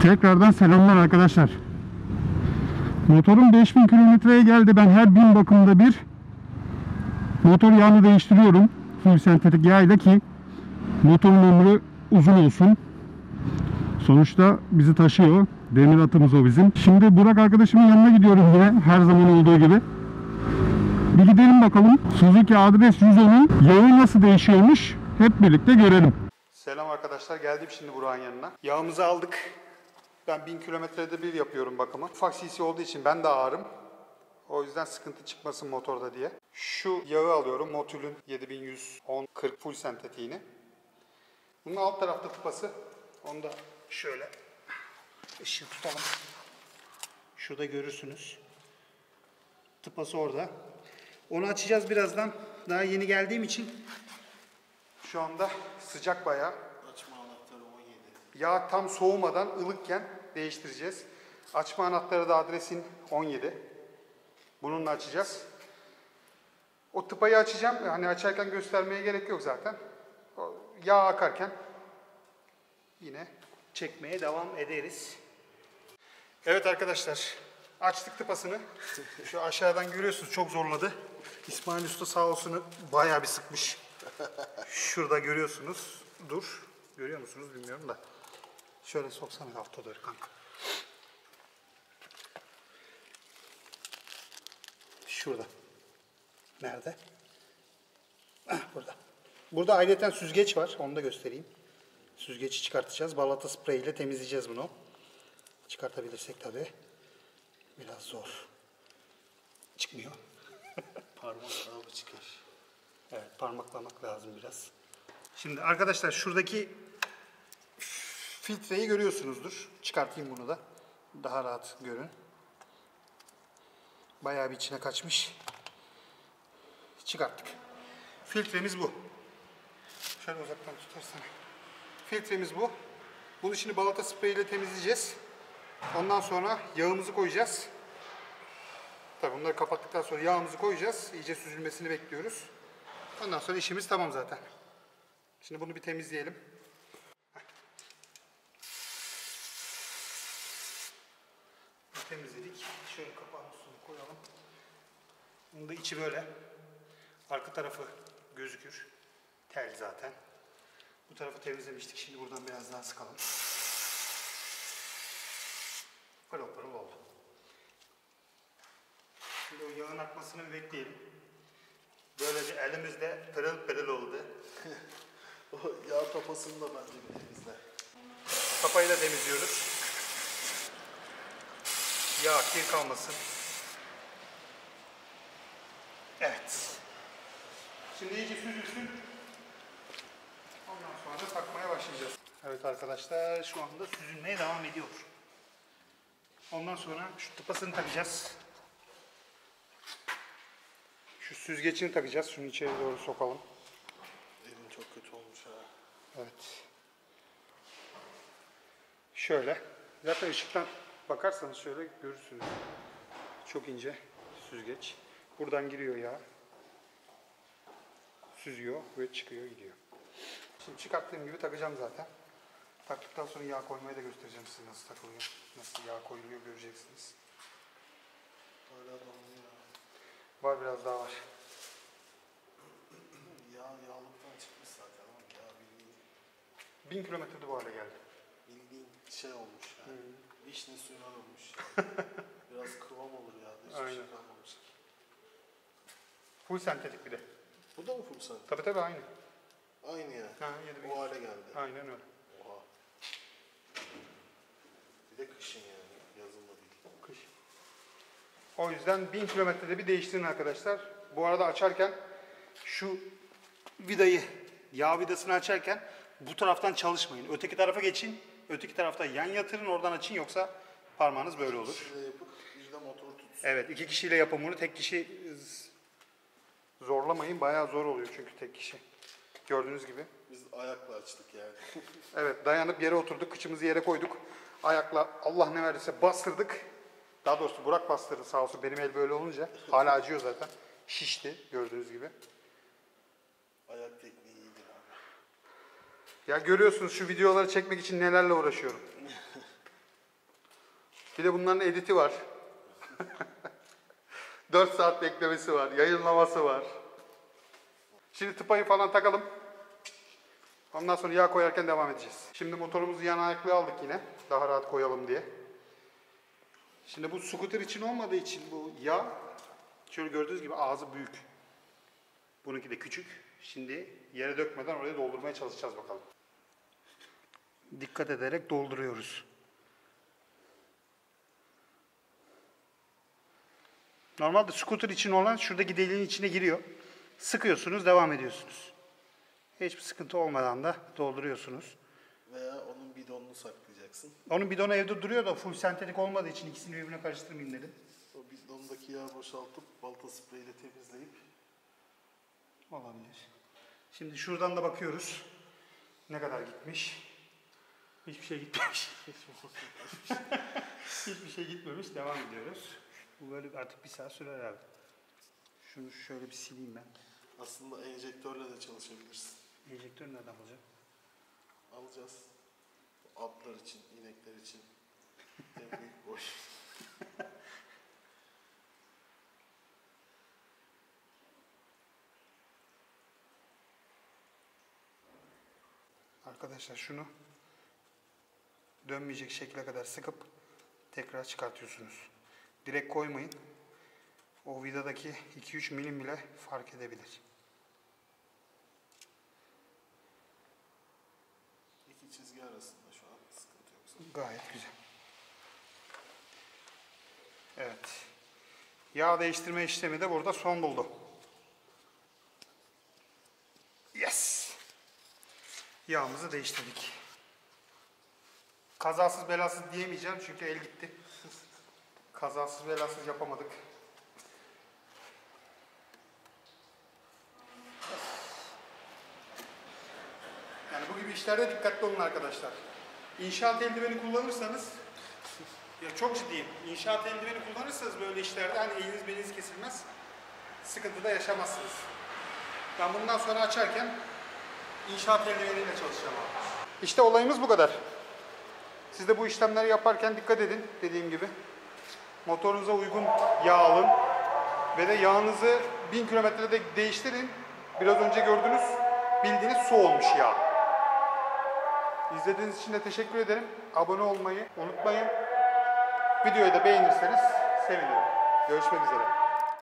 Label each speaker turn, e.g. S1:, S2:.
S1: Tekrardan selamlar arkadaşlar. Motorum 5000 kilometreye geldi. Ben her bin bakımda bir motor yağını değiştiriyorum. Full sentetik yağ ile ki motorun ömrü uzun olsun. Sonuçta bizi taşıyor. Demir atımız o bizim. Şimdi Burak arkadaşımın yanına gidiyorum yine her zaman olduğu gibi. Bir gidelim bakalım. Suzuki Adres 110'un yağı nasıl değişiyormuş hep birlikte görelim.
S2: Selam arkadaşlar. Geldim şimdi Burak'ın yanına. Yağımızı aldık. Ben 1000 kilometrede bir yapıyorum bakımı. Ufak CC olduğu için ben de ağırım. O yüzden sıkıntı çıkmasın motorda diye. Şu yağı alıyorum. Motul 7110 40 full sentetiğini. Bunun alt tarafta tıpası. Onu da şöyle ışığı tutalım. Şurada görürsünüz. Tıpası orada. Onu açacağız birazdan. Daha yeni geldiğim için şu anda sıcak bayağı.
S3: Açma anahtarı 17.
S2: Yağ tam soğumadan ılıkken değiştireceğiz. Açma anahtarı da adresin 17. Bununla açacağız. O tıpayı açacağım. Hani açarken göstermeye gerek yok zaten. O yağ akarken yine çekmeye devam ederiz. Evet arkadaşlar. Açtık tıpasını. Şu aşağıdan görüyorsunuz çok zorladı. İsmail Usta sağ olsun bayağı bir sıkmış. Şurada görüyorsunuz. Dur. Görüyor musunuz bilmiyorum da. Şöyle soksana haftaları kanka. Şurada. Nerede? Heh, burada. Burada ayrıca süzgeç var. Onu da göstereyim. Süzgeci çıkartacağız. Balata sprey ile temizleyeceğiz bunu. Çıkartabilirsek tabii. Biraz zor. Çıkmıyor.
S3: Parmak abi çıkar.
S2: Evet, parmaklamak lazım biraz. Şimdi arkadaşlar şuradaki filtreyi görüyorsunuzdur. Çıkartayım bunu da. Daha rahat görün. Bayağı bir içine kaçmış. Çıkarttık. Filtremiz bu. Şöyle uzaktan tutarsan. Filtremiz bu. Bunu şimdi balata sprey ile temizleyeceğiz. Ondan sonra yağımızı koyacağız. Tabii bunları kapattıktan sonra yağımızı koyacağız. İyice süzülmesini bekliyoruz. Ondan sonra işimiz tamam zaten. Şimdi bunu bir temizleyelim. Temizledik. Şöyle kapağın üstüne koyalım. Bunun da içi böyle. Arka tarafı gözükür. Tel zaten. Bu tarafı temizlemiştik. Şimdi buradan biraz daha sıkalım. Pırıl pırıl oldu. Şimdi o yağın akmasını bekleyelim. Böylece elimizde pırıl pırıl oldu.
S3: O yağ tapasını da bence bir temizle.
S2: Kapayı da temizliyoruz. Yağ kir kalmasın. Evet. Şimdi iyice süzülsün. Ondan sonra da takmaya başlayacağız. Evet arkadaşlar şu anda süzülmeye devam ediyor. Ondan sonra şu tıpasını takacağız. Şu süzgecini takacağız. Şunu içeri doğru sokalım.
S3: Elim çok kötü olmuş ha.
S2: Evet. Şöyle. Zaten ışıktan bakarsanız şöyle görürsünüz. Çok ince süzgeç. Buradan giriyor yağ. Süzüyor ve çıkıyor gidiyor. Şimdi çıkarttığım gibi takacağım zaten. Taktıktan sonra yağ koymayı da göstereceğim size nasıl takılıyor. Nasıl yağ koyuluyor göreceksiniz.
S3: Hala damlıyor.
S2: Var biraz daha var.
S3: Yağ yağlıktan çıkmış zaten ama yağ bildiğin,
S2: 1000 kilometrede bu hale geldi.
S3: bildiğin şey olmuş yani. Vişne suyuna dönmüş. Biraz kıvam olur ya. Hiçbir şey
S2: Aynen.
S3: kalmamış.
S2: Full sentetik bir de.
S3: Bu da mı full sen?
S2: Tabii tabii aynı.
S3: Aynı ya.
S2: Ha, yedi bin.
S3: O hale geldi.
S2: Aynen öyle.
S3: Oha. Bir de kışın yani.
S2: O yüzden 1000 kilometrede bir değiştirin arkadaşlar. Bu arada açarken şu vidayı, yağ vidasını açarken bu taraftan çalışmayın. Öteki tarafa geçin. Öteki tarafta yan yatırın oradan açın yoksa parmağınız böyle olur.
S3: Şöyle yapıp bir de motor tutsun.
S2: Evet iki kişiyle yapın bunu. Tek kişi zorlamayın. Bayağı zor oluyor çünkü tek kişi. Gördüğünüz gibi.
S3: Biz ayakla açtık yani.
S2: Evet dayanıp yere oturduk. Kıçımızı yere koyduk. Ayakla Allah ne verdiyse bastırdık. Daha doğrusu Burak bastırdı sağ olsun. Benim el böyle olunca. Hala acıyor zaten. Şişti gördüğünüz gibi.
S3: Ayak tekniği iyidir abi.
S2: Ya görüyorsunuz şu videoları çekmek için nelerle uğraşıyorum. Bir de bunların editi var. 4 saat beklemesi var, yayınlaması var. Şimdi tıpayı falan takalım. Ondan sonra yağ koyarken devam edeceğiz. Şimdi motorumuzu yan ayaklı aldık yine. Daha rahat koyalım diye. Şimdi bu scooter için olmadığı için bu yağ şöyle gördüğünüz gibi ağzı büyük. Bununki de küçük. Şimdi yere dökmeden oraya doldurmaya çalışacağız bakalım. Dikkat ederek dolduruyoruz. Normalde scooter için olan şuradaki deliğin içine giriyor. Sıkıyorsunuz, devam ediyorsunuz. Hiçbir sıkıntı olmadan da dolduruyorsunuz.
S3: Veya onun bidonunu saklayacaksın.
S2: Onun bidonu evde duruyor da full sentetik olmadığı için ikisini birbirine karıştırmayayım dedim.
S3: O bidondaki yağı boşaltıp balta spreyiyle temizleyip
S2: Olabilir. Şimdi şuradan da bakıyoruz. Ne kadar gitmiş? Hiçbir şey gitmemiş. Hiçbir şey gitmemiş. Devam ediyoruz. Bu böyle artık bir saat sürer abi. Şunu şöyle bir sileyim ben.
S3: aslında enjektörle de çalışabilirsin.
S2: Enjektörü nereden bulacağım?
S3: Alacağız. Atlar için, inekler için. En büyük boş.
S2: Arkadaşlar şunu dönmeyecek şekle kadar sıkıp tekrar çıkartıyorsunuz. Direkt koymayın. O vidadaki 2-3 milim bile fark edebilir.
S3: İki çizgi arasında şu an sıkıntı yoksa.
S2: Gayet güzel. Evet. Yağ değiştirme işlemi de burada son buldu. Yes. Yağımızı değiştirdik. Kazasız belasız diyemeyeceğim çünkü el gitti. Kazasız belasız yapamadık. Yani bu gibi işlerde dikkatli olun arkadaşlar. İnşaat eldiveni kullanırsanız ya çok ciddiyim. İnşaat eldiveni kullanırsanız böyle işlerde hani eliniz beliniz kesilmez. Sıkıntı da yaşamazsınız. Ben bundan sonra açarken inşaat eldiveniyle çalışacağım abi. İşte olayımız bu kadar. Siz de bu işlemleri yaparken dikkat edin dediğim gibi. Motorunuza uygun yağ alın. Ve de yağınızı 1000 kilometrede değiştirin. Biraz önce gördünüz bildiğiniz su olmuş yağ. İzlediğiniz için de teşekkür ederim. Abone olmayı unutmayın. Videoyu da beğenirseniz sevinirim. Görüşmek üzere.